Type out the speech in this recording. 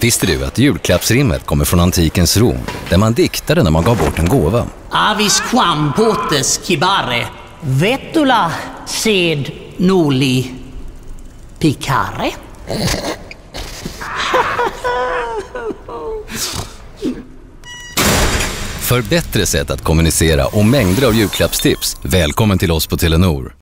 Visste du att julklappsrimmet kommer från antikens Rom, där man diktade när man gav bort en gåva? Avis quam potes kibare, vetula sed noli picare? För bättre sätt att kommunicera och mängder av julklappstips, välkommen till oss på Telenor.